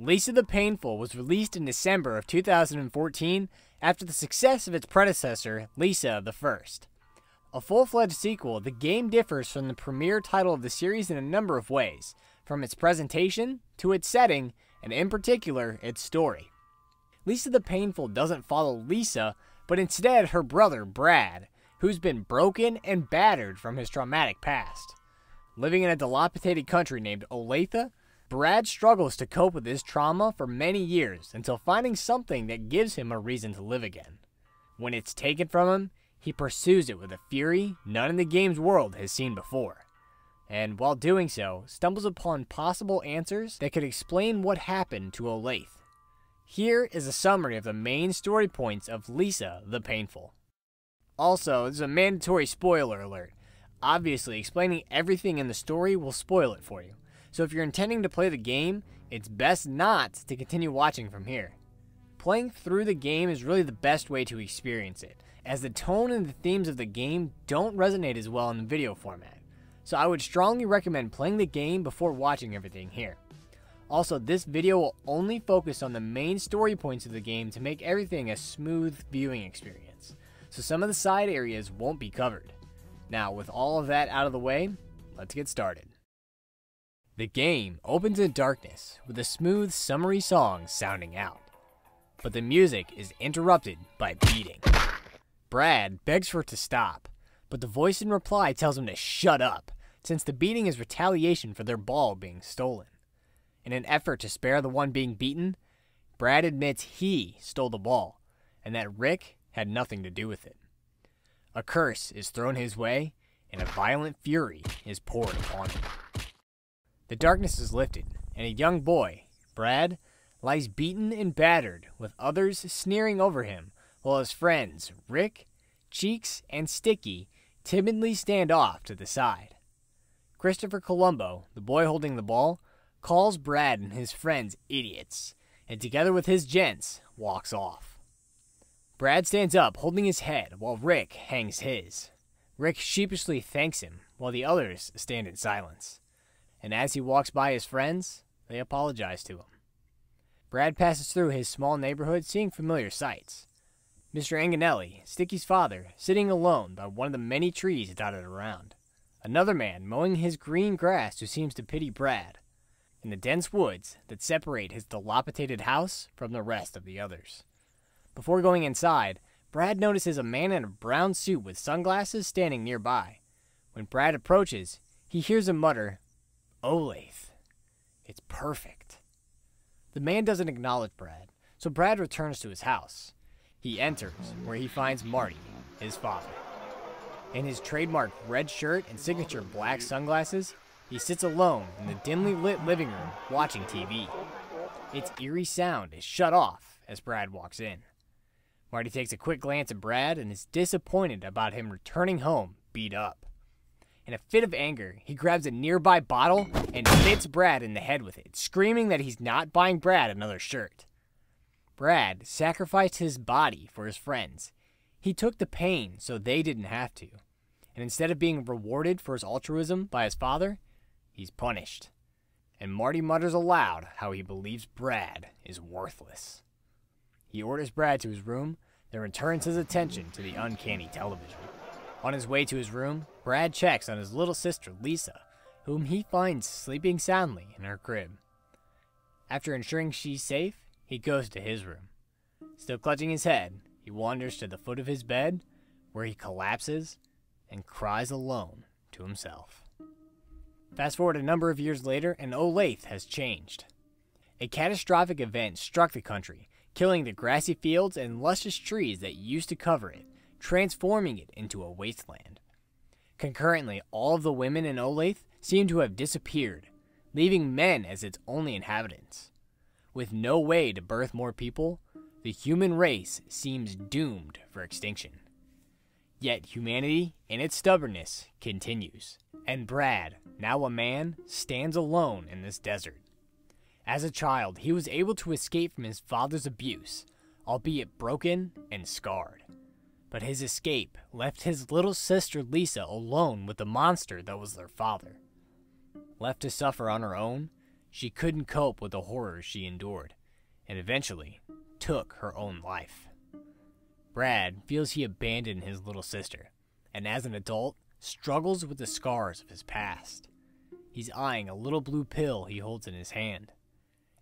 Lisa the Painful was released in December of 2014 after the success of its predecessor, Lisa the First. A full fledged sequel, the game differs from the premier title of the series in a number of ways, from its presentation to its setting, and in particular, its story. Lisa the Painful doesn't follow Lisa, but instead her brother, Brad, who's been broken and battered from his traumatic past. Living in a dilapidated country named Olathe, Brad struggles to cope with his trauma for many years until finding something that gives him a reason to live again. When it's taken from him, he pursues it with a fury none in the game's world has seen before. And while doing so, stumbles upon possible answers that could explain what happened to Olathe. Here is a summary of the main story points of Lisa the Painful. Also, there's a mandatory spoiler alert. Obviously, explaining everything in the story will spoil it for you. So if you're intending to play the game, it's best not to continue watching from here. Playing through the game is really the best way to experience it, as the tone and the themes of the game don't resonate as well in the video format. So I would strongly recommend playing the game before watching everything here. Also, this video will only focus on the main story points of the game to make everything a smooth viewing experience, so some of the side areas won't be covered. Now, with all of that out of the way, let's get started. The game opens in darkness with a smooth, summery song sounding out. But the music is interrupted by beating. Brad begs for it to stop, but the voice in reply tells him to shut up, since the beating is retaliation for their ball being stolen. In an effort to spare the one being beaten, Brad admits he stole the ball, and that Rick had nothing to do with it. A curse is thrown his way, and a violent fury is poured upon him. The darkness is lifted, and a young boy, Brad, lies beaten and battered, with others sneering over him, while his friends, Rick, Cheeks, and Sticky, timidly stand off to the side. Christopher Columbo, the boy holding the ball, calls Brad and his friends idiots, and together with his gents, walks off. Brad stands up, holding his head, while Rick hangs his. Rick sheepishly thanks him, while the others stand in silence and as he walks by his friends, they apologize to him. Brad passes through his small neighborhood seeing familiar sights. Mr. Anganelli, Sticky's father, sitting alone by one of the many trees dotted around. Another man mowing his green grass who seems to pity Brad. In the dense woods that separate his dilapidated house from the rest of the others. Before going inside, Brad notices a man in a brown suit with sunglasses standing nearby. When Brad approaches, he hears him mutter, Olathe. It's perfect. The man doesn't acknowledge Brad, so Brad returns to his house. He enters, where he finds Marty, his father. In his trademark red shirt and signature black sunglasses, he sits alone in the dimly lit living room watching TV. Its eerie sound is shut off as Brad walks in. Marty takes a quick glance at Brad and is disappointed about him returning home beat up. In a fit of anger, he grabs a nearby bottle and hits Brad in the head with it, screaming that he's not buying Brad another shirt. Brad sacrificed his body for his friends. He took the pain so they didn't have to. And instead of being rewarded for his altruism by his father, he's punished. And Marty mutters aloud how he believes Brad is worthless. He orders Brad to his room, then returns his attention to the uncanny television. On his way to his room, Brad checks on his little sister, Lisa, whom he finds sleeping soundly in her crib. After ensuring she's safe, he goes to his room. Still clutching his head, he wanders to the foot of his bed, where he collapses and cries alone to himself. Fast forward a number of years later, and Olathe has changed. A catastrophic event struck the country, killing the grassy fields and luscious trees that used to cover it, transforming it into a wasteland. Concurrently, all of the women in Olathe seem to have disappeared, leaving men as its only inhabitants. With no way to birth more people, the human race seems doomed for extinction. Yet humanity, in its stubbornness, continues, and Brad, now a man, stands alone in this desert. As a child, he was able to escape from his father's abuse, albeit broken and scarred. But his escape left his little sister Lisa alone with the monster that was their father. Left to suffer on her own, she couldn't cope with the horrors she endured, and eventually took her own life. Brad feels he abandoned his little sister, and as an adult, struggles with the scars of his past. He's eyeing a little blue pill he holds in his hand.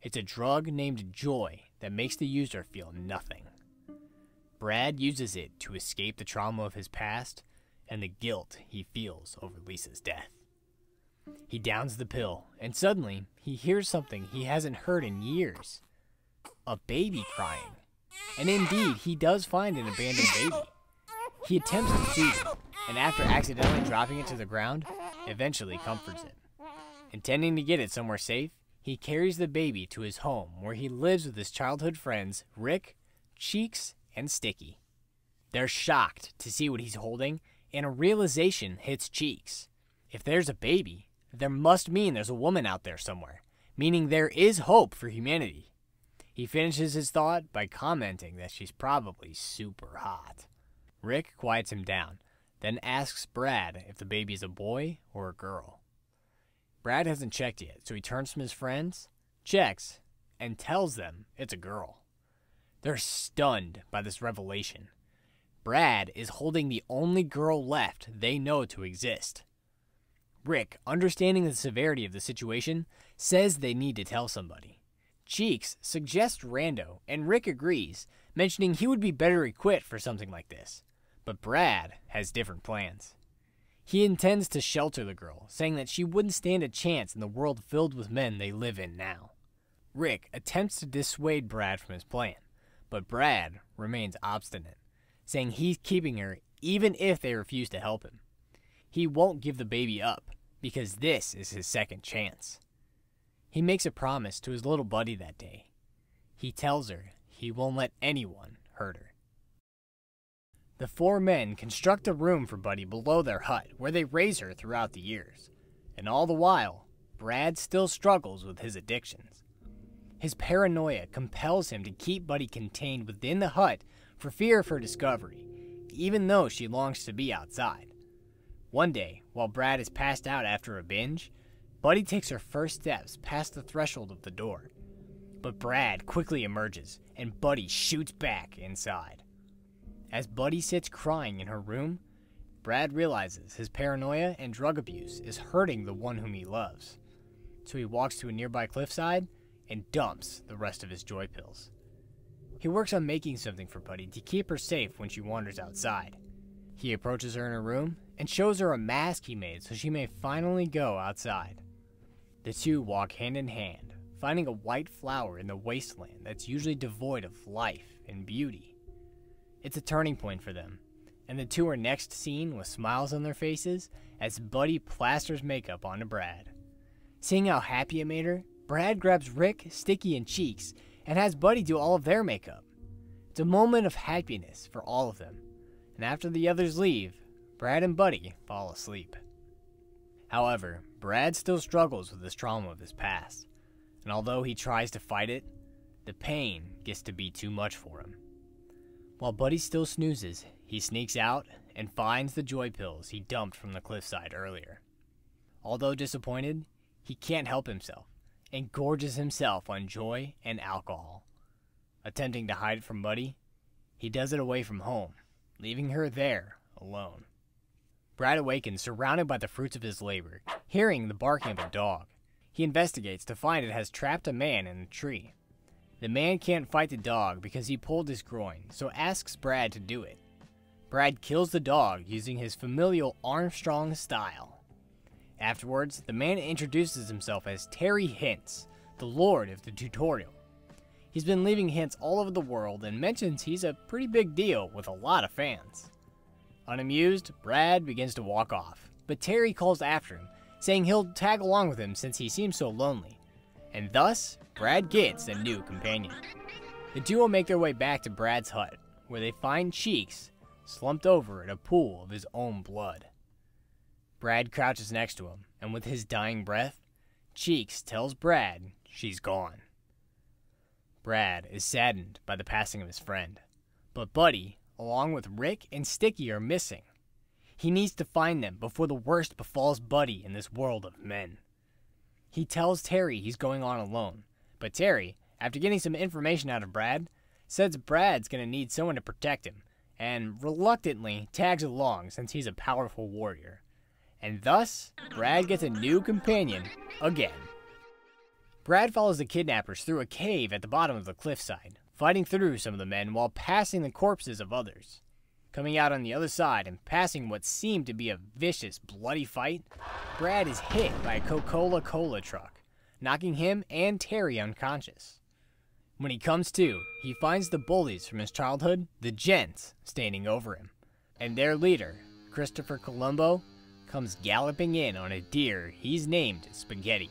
It's a drug named Joy that makes the user feel nothing. Brad uses it to escape the trauma of his past and the guilt he feels over Lisa's death. He downs the pill, and suddenly he hears something he hasn't heard in years a baby crying. And indeed, he does find an abandoned baby. He attempts to soothe it, and after accidentally dropping it to the ground, eventually comforts it. Intending to get it somewhere safe, he carries the baby to his home where he lives with his childhood friends Rick, Cheeks, and Sticky. They're shocked to see what he's holding, and a realization hits Cheeks. If there's a baby, there must mean there's a woman out there somewhere, meaning there is hope for humanity. He finishes his thought by commenting that she's probably super hot. Rick quiets him down, then asks Brad if the baby is a boy or a girl. Brad hasn't checked yet, so he turns from his friends, checks, and tells them it's a girl. They're stunned by this revelation. Brad is holding the only girl left they know to exist. Rick, understanding the severity of the situation, says they need to tell somebody. Cheeks suggests Rando, and Rick agrees, mentioning he would be better equipped for something like this. But Brad has different plans. He intends to shelter the girl, saying that she wouldn't stand a chance in the world filled with men they live in now. Rick attempts to dissuade Brad from his plan, but Brad remains obstinate, saying he's keeping her even if they refuse to help him. He won't give the baby up, because this is his second chance. He makes a promise to his little buddy that day. He tells her he won't let anyone hurt her. The four men construct a room for Buddy below their hut where they raise her throughout the years. And all the while, Brad still struggles with his addictions. His paranoia compels him to keep Buddy contained within the hut for fear of her discovery, even though she longs to be outside. One day, while Brad is passed out after a binge, Buddy takes her first steps past the threshold of the door. But Brad quickly emerges, and Buddy shoots back inside. As Buddy sits crying in her room, Brad realizes his paranoia and drug abuse is hurting the one whom he loves. So he walks to a nearby cliffside and dumps the rest of his joy pills. He works on making something for Buddy to keep her safe when she wanders outside. He approaches her in her room and shows her a mask he made so she may finally go outside. The two walk hand in hand, finding a white flower in the wasteland that's usually devoid of life and beauty. It's a turning point for them, and the two are next seen with smiles on their faces as Buddy plasters makeup onto Brad. Seeing how happy it made her, Brad grabs Rick, Sticky, and Cheeks and has Buddy do all of their makeup. It's a moment of happiness for all of them, and after the others leave, Brad and Buddy fall asleep. However, Brad still struggles with the trauma of his past, and although he tries to fight it, the pain gets to be too much for him. While Buddy still snoozes, he sneaks out and finds the joy pills he dumped from the cliffside earlier. Although disappointed, he can't help himself and gorges himself on joy and alcohol. Attempting to hide it from Buddy, he does it away from home, leaving her there alone. Brad awakens surrounded by the fruits of his labor, hearing the barking of a dog. He investigates to find it has trapped a man in a tree. The man can't fight the dog because he pulled his groin, so asks Brad to do it. Brad kills the dog using his familial Armstrong style. Afterwards, the man introduces himself as Terry Hintz, the lord of the tutorial. He's been leaving hints all over the world and mentions he's a pretty big deal with a lot of fans. Unamused, Brad begins to walk off, but Terry calls after him, saying he'll tag along with him since he seems so lonely. And thus, Brad gets a new companion. The duo make their way back to Brad's hut, where they find Cheeks slumped over in a pool of his own blood. Brad crouches next to him, and with his dying breath, Cheeks tells Brad she's gone. Brad is saddened by the passing of his friend, but Buddy along with Rick and Sticky, are missing. He needs to find them before the worst befalls Buddy in this world of men. He tells Terry he's going on alone, but Terry, after getting some information out of Brad, says Brad's gonna need someone to protect him, and reluctantly tags along since he's a powerful warrior. And thus, Brad gets a new companion again. Brad follows the kidnappers through a cave at the bottom of the cliffside, fighting through some of the men while passing the corpses of others. Coming out on the other side and passing what seemed to be a vicious, bloody fight, Brad is hit by a Coca-Cola Cola truck, knocking him and Terry unconscious. When he comes to, he finds the bullies from his childhood, the Gents, standing over him, and their leader, Christopher Columbo, comes galloping in on a deer he's named Spaghetti.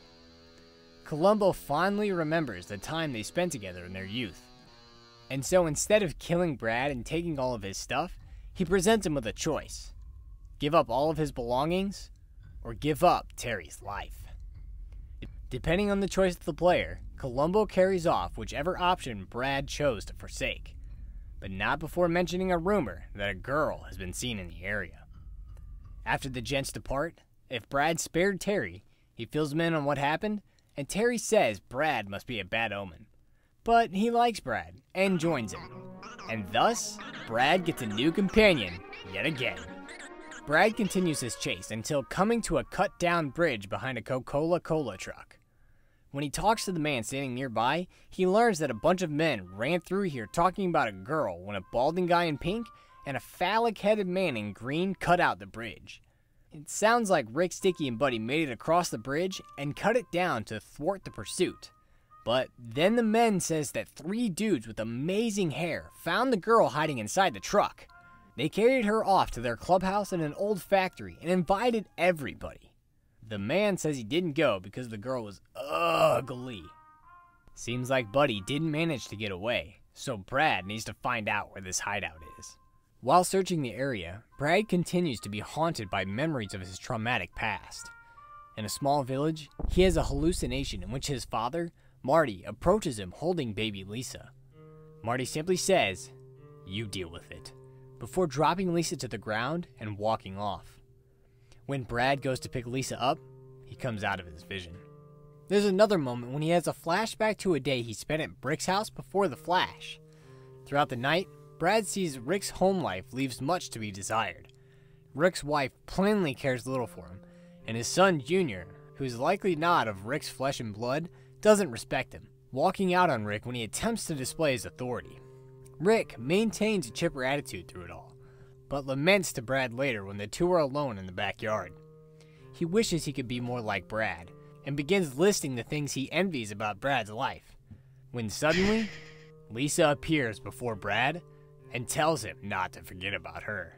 Columbo fondly remembers the time they spent together in their youth. And so instead of killing Brad and taking all of his stuff, he presents him with a choice give up all of his belongings, or give up Terry's life. Depending on the choice of the player, Columbo carries off whichever option Brad chose to forsake, but not before mentioning a rumor that a girl has been seen in the area. After the gents depart, if Brad spared Terry, he fills him in on what happened, and Terry says Brad must be a bad omen. But he likes Brad and joins him. And thus, Brad gets a new companion yet again. Brad continues his chase until coming to a cut down bridge behind a Coca Cola Cola truck. When he talks to the man standing nearby, he learns that a bunch of men ran through here talking about a girl when a balding guy in pink and a phallic headed man in green cut out the bridge. It sounds like Rick, Sticky, and Buddy made it across the bridge and cut it down to thwart the pursuit. But then the men says that three dudes with amazing hair found the girl hiding inside the truck. They carried her off to their clubhouse in an old factory and invited everybody. The man says he didn't go because the girl was ugly. Seems like Buddy didn't manage to get away, so Brad needs to find out where this hideout is. While searching the area, Brad continues to be haunted by memories of his traumatic past. In a small village, he has a hallucination in which his father, Marty, approaches him holding baby Lisa. Marty simply says, You deal with it, before dropping Lisa to the ground and walking off. When Brad goes to pick Lisa up, he comes out of his vision. There's another moment when he has a flashback to a day he spent at Rick's house before the flash. Throughout the night, Brad sees Rick's home life leaves much to be desired. Rick's wife plainly cares little for him, and his son Junior, who's likely not of Rick's flesh and blood, doesn't respect him, walking out on Rick when he attempts to display his authority. Rick maintains a chipper attitude through it all, but laments to Brad later when the two are alone in the backyard. He wishes he could be more like Brad, and begins listing the things he envies about Brad's life. When suddenly, Lisa appears before Brad and tells him not to forget about her.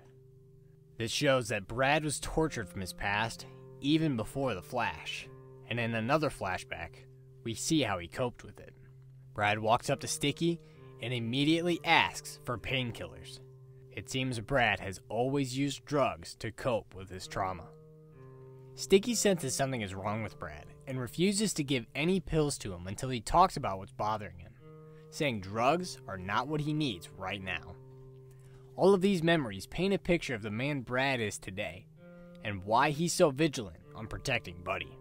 This shows that Brad was tortured from his past even before the flash, and in another flashback, we see how he coped with it. Brad walks up to Sticky and immediately asks for painkillers. It seems Brad has always used drugs to cope with his trauma. Sticky senses something is wrong with Brad and refuses to give any pills to him until he talks about what's bothering him, saying drugs are not what he needs right now. All of these memories paint a picture of the man Brad is today, and why he's so vigilant on protecting Buddy.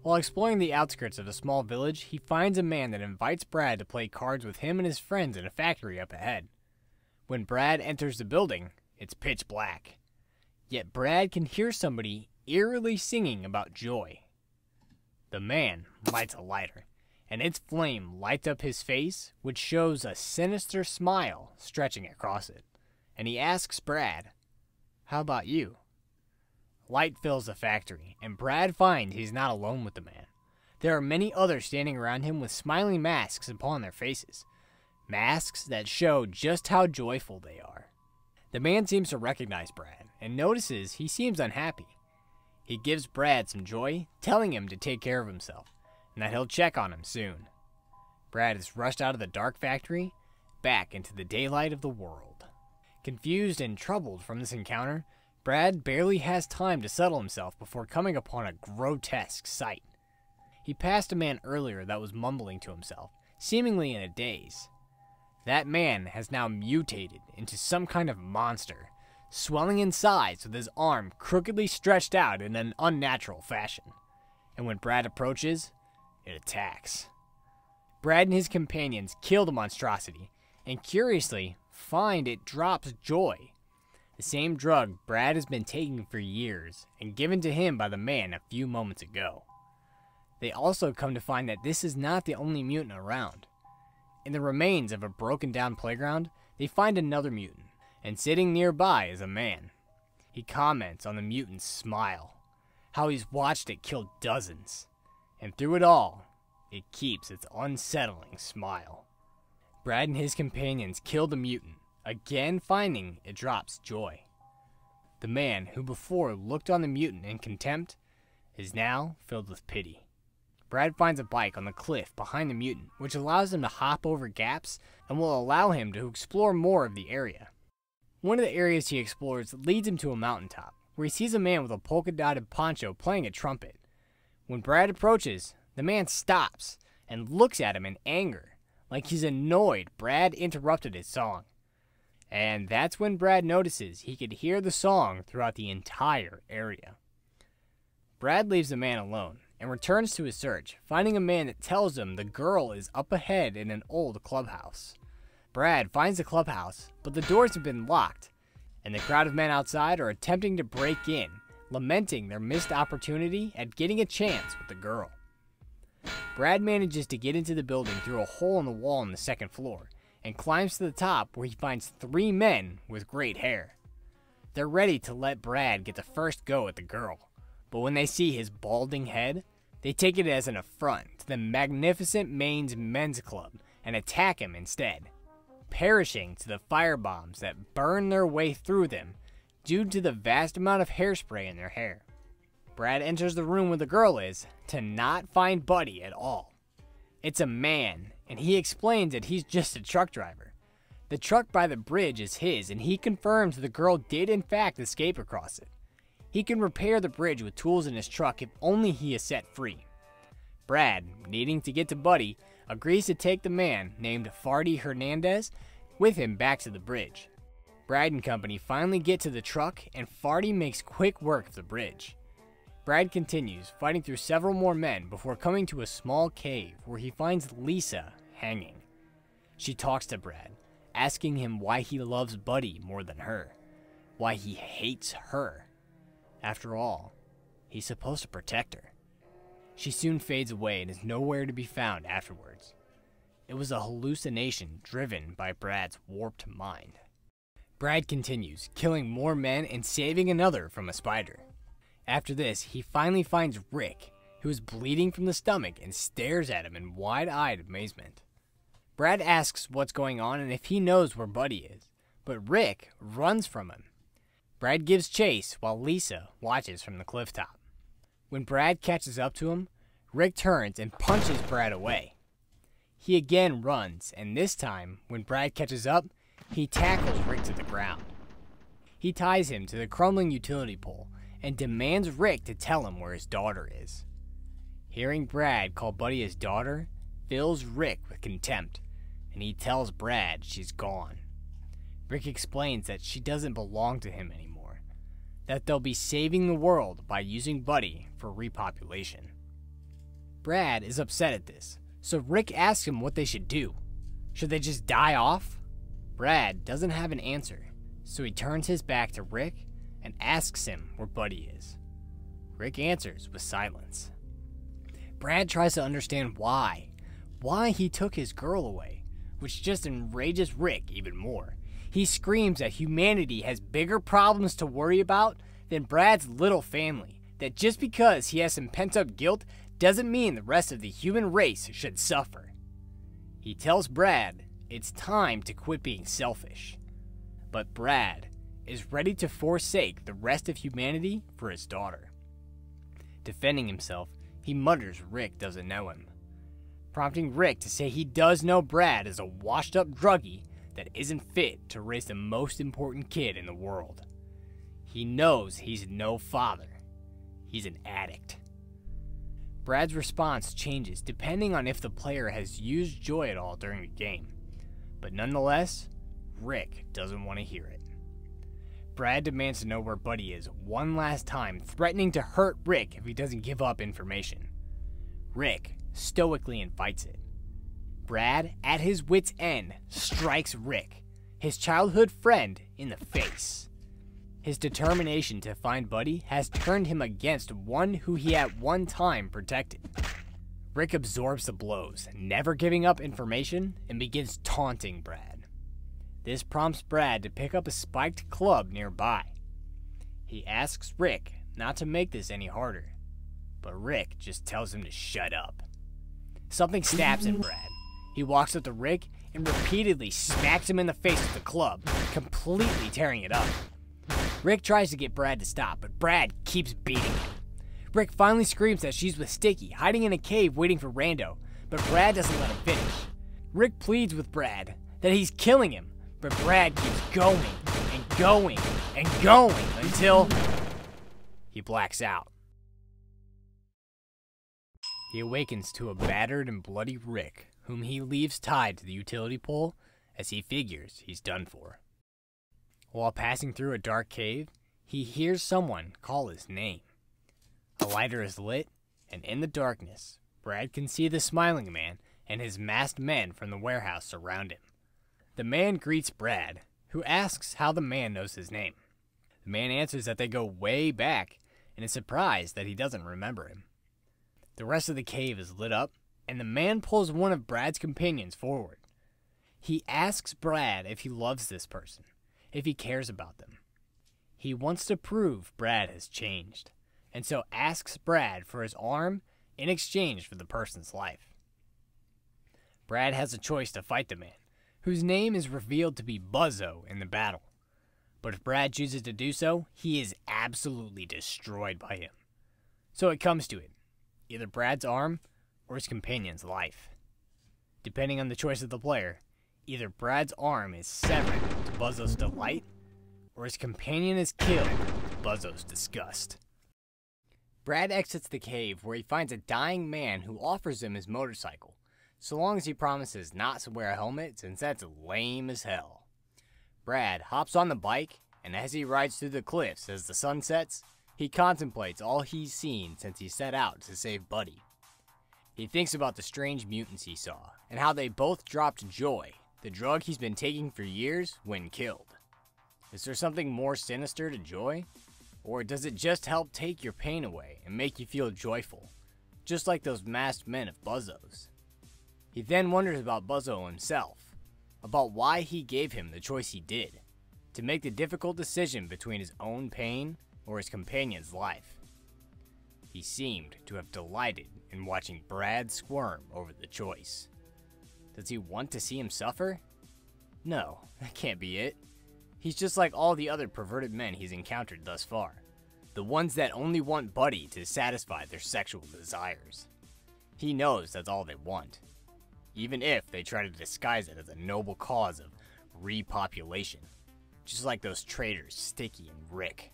While exploring the outskirts of a small village, he finds a man that invites Brad to play cards with him and his friends in a factory up ahead. When Brad enters the building, it's pitch black. Yet Brad can hear somebody eerily singing about joy. The man lights a lighter, and its flame lights up his face, which shows a sinister smile stretching across it and he asks Brad, How about you? Light fills the factory, and Brad finds he's not alone with the man. There are many others standing around him with smiling masks upon their faces, masks that show just how joyful they are. The man seems to recognize Brad and notices he seems unhappy. He gives Brad some joy, telling him to take care of himself and that he'll check on him soon. Brad is rushed out of the dark factory back into the daylight of the world. Confused and troubled from this encounter, Brad barely has time to settle himself before coming upon a grotesque sight. He passed a man earlier that was mumbling to himself, seemingly in a daze. That man has now mutated into some kind of monster, swelling in size with his arm crookedly stretched out in an unnatural fashion. and when Brad approaches, it attacks. Brad and his companions kill the monstrosity, and curiously, find it drops joy, the same drug Brad has been taking for years and given to him by the man a few moments ago. They also come to find that this is not the only mutant around. In the remains of a broken down playground, they find another mutant, and sitting nearby is a man. He comments on the mutant's smile, how he's watched it kill dozens, and through it all, it keeps its unsettling smile. Brad and his companions kill the mutant, again finding it drops joy. The man who before looked on the mutant in contempt is now filled with pity. Brad finds a bike on the cliff behind the mutant, which allows him to hop over gaps and will allow him to explore more of the area. One of the areas he explores leads him to a mountaintop, where he sees a man with a polka dotted poncho playing a trumpet. When Brad approaches, the man stops and looks at him in anger, like he's annoyed Brad interrupted his song. And that's when Brad notices he could hear the song throughout the entire area. Brad leaves the man alone and returns to his search, finding a man that tells him the girl is up ahead in an old clubhouse. Brad finds the clubhouse, but the doors have been locked, and the crowd of men outside are attempting to break in, lamenting their missed opportunity at getting a chance with the girl. Brad manages to get into the building through a hole in the wall on the second floor and climbs to the top where he finds three men with great hair. They're ready to let Brad get the first go at the girl. But when they see his balding head, they take it as an affront to the magnificent Maine's Men's Club and attack him instead, perishing to the firebombs that burn their way through them due to the vast amount of hairspray in their hair. Brad enters the room where the girl is to not find Buddy at all. It's a man, and he explains that he's just a truck driver. The truck by the bridge is his, and he confirms the girl did in fact escape across it. He can repair the bridge with tools in his truck if only he is set free. Brad, needing to get to Buddy, agrees to take the man, named Fardy Hernandez, with him back to the bridge. Brad and company finally get to the truck, and Fardy makes quick work of the bridge. Brad continues, fighting through several more men before coming to a small cave where he finds Lisa hanging. She talks to Brad, asking him why he loves Buddy more than her, why he hates her. After all, he's supposed to protect her. She soon fades away and is nowhere to be found afterwards. It was a hallucination driven by Brad's warped mind. Brad continues, killing more men and saving another from a spider. After this, he finally finds Rick, who is bleeding from the stomach and stares at him in wide eyed amazement. Brad asks what's going on and if he knows where Buddy is, but Rick runs from him Brad gives chase while Lisa watches from the cliff top. When Brad catches up to him, Rick turns and punches Brad away. He again runs, and this time, when Brad catches up, he tackles Rick to the ground. He ties him to the crumbling utility pole and demands Rick to tell him where his daughter is. Hearing Brad call Buddy his daughter fills Rick with contempt, and he tells Brad she's gone. Rick explains that she doesn't belong to him anymore, that they'll be saving the world by using Buddy for repopulation. Brad is upset at this, so Rick asks him what they should do. Should they just die off? Brad doesn't have an answer, so he turns his back to Rick and asks him where Buddy is. Rick answers with silence. Brad tries to understand why. Why he took his girl away, which just enrages Rick even more. He screams that humanity has bigger problems to worry about than Brad's little family. That just because he has some pent up guilt doesn't mean the rest of the human race should suffer. He tells Brad it's time to quit being selfish. But Brad is ready to forsake the rest of humanity for his daughter. Defending himself, he mutters Rick doesn't know him, prompting Rick to say he does know Brad is a washed up druggie that isn't fit to raise the most important kid in the world. He knows he's no father. He's an addict. Brad's response changes depending on if the player has used joy at all during the game. But nonetheless, Rick doesn't want to hear it. Brad demands to know where Buddy is one last time, threatening to hurt Rick if he doesn't give up information. Rick stoically invites it. Brad, at his wits' end, strikes Rick, his childhood friend, in the face. His determination to find Buddy has turned him against one who he at one time protected. Rick absorbs the blows, never giving up information, and begins taunting Brad. This prompts Brad to pick up a spiked club nearby. He asks Rick not to make this any harder, but Rick just tells him to shut up. Something snaps at Brad. He walks up to Rick and repeatedly smacks him in the face with the club, completely tearing it up. Rick tries to get Brad to stop, but Brad keeps beating him. Rick finally screams that she's with Sticky, hiding in a cave waiting for Rando, but Brad doesn't let him finish. Rick pleads with Brad that he's killing him, but Brad keeps going and going and going until he blacks out. He awakens to a battered and bloody Rick, whom he leaves tied to the utility pole as he figures he's done for. While passing through a dark cave, he hears someone call his name. A lighter is lit, and in the darkness, Brad can see the smiling man and his masked men from the warehouse surround him. The man greets Brad, who asks how the man knows his name. The man answers that they go way back and is surprised that he doesn't remember him. The rest of the cave is lit up, and the man pulls one of Brad's companions forward. He asks Brad if he loves this person if he cares about them. He wants to prove Brad has changed, and so asks Brad for his arm in exchange for the person's life. Brad has a choice to fight the man, whose name is revealed to be Buzzo in the battle. But if Brad chooses to do so, he is absolutely destroyed by him. So it comes to it either Brad's arm or his companion's life. Depending on the choice of the player, either Brad's arm is severed to Buzzo's delight, or his companion is killed to Buzzo's disgust. Brad exits the cave where he finds a dying man who offers him his motorcycle, so long as he promises not to wear a helmet since that's lame as hell. Brad hops on the bike, and as he rides through the cliffs as the sun sets, he contemplates all he's seen since he set out to save Buddy. He thinks about the strange mutants he saw, and how they both dropped joy the drug he's been taking for years when killed. Is there something more sinister to joy? Or does it just help take your pain away and make you feel joyful, just like those masked men of Buzzo's? He then wonders about Buzzo himself, about why he gave him the choice he did, to make the difficult decision between his own pain or his companion's life. He seemed to have delighted in watching Brad squirm over the choice. Does he want to see him suffer? No, that can't be it. He's just like all the other perverted men he's encountered thus far. The ones that only want Buddy to satisfy their sexual desires. He knows that's all they want. Even if they try to disguise it as a noble cause of repopulation. Just like those traitors Sticky and Rick.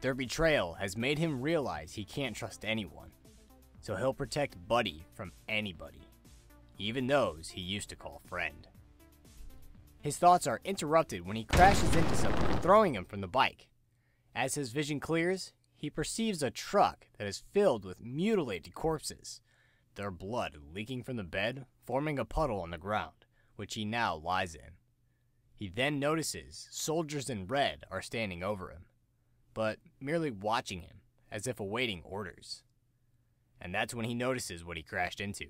Their betrayal has made him realize he can't trust anyone. So he'll protect Buddy from anybody even those he used to call friend. His thoughts are interrupted when he crashes into someone, throwing him from the bike. As his vision clears, he perceives a truck that is filled with mutilated corpses, their blood leaking from the bed, forming a puddle on the ground, which he now lies in. He then notices soldiers in red are standing over him, but merely watching him, as if awaiting orders. And that's when he notices what he crashed into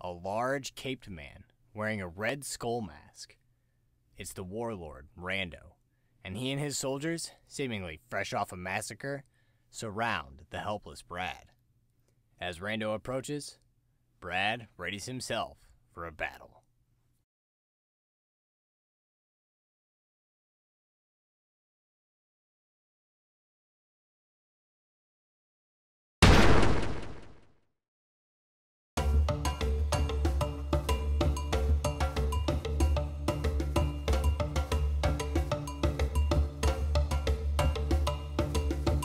a large caped man wearing a red skull mask. It's the warlord, Rando, and he and his soldiers, seemingly fresh off a massacre, surround the helpless Brad. As Rando approaches, Brad readies himself for a battle.